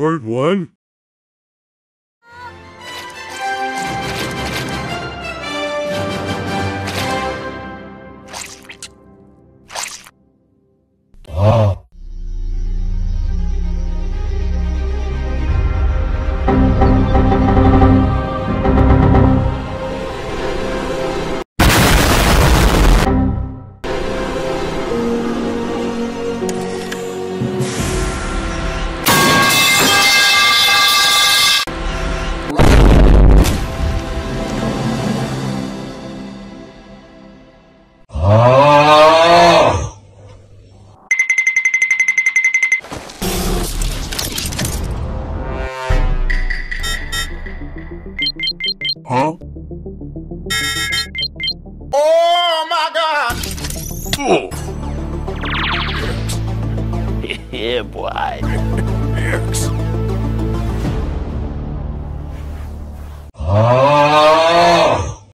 Part 1? Huh? Oh my god! Fool! yeah, boy.